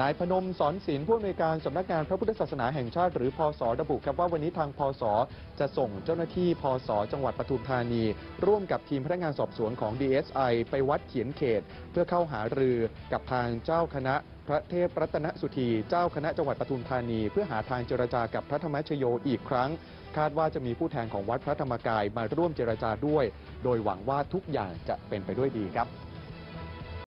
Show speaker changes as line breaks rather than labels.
นายพนมสอนศิลป์ผู้อำนวยการสำนักงานพระพุทธศาสนาแห่งชาติหรือพศระบุครับว่าวันนี้ทางพศจะส่งเจ้าหน้าที่พศจังหวัดปทุมธานี ร่วมกับทีมพนักงานสอบสวนของ DSI ไปวัดเขียนเขต เพื่อเข้าหารือกับทางเจ้าคณะพระเทพรัตนสุธีเจ้าคณะจังหวัดปทุมธานี เพื่อหาทางเจรจากับพระธรรมชโยอีกครั้ง คาดว่าจะมีผู้แทนของวัดพระธรรมกายมาร่วมเจรจาด้วย โดยหวังว่าทุกอย่างจะเป็นไปด้วยดีครับ